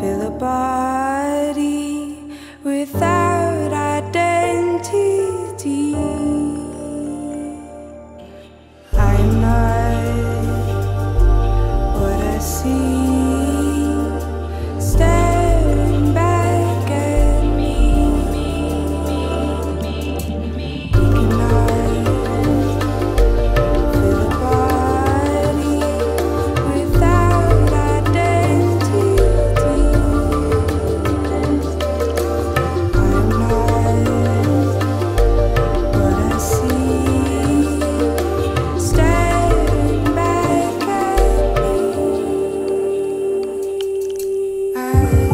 fill a body without identity. I'm not what I see. you.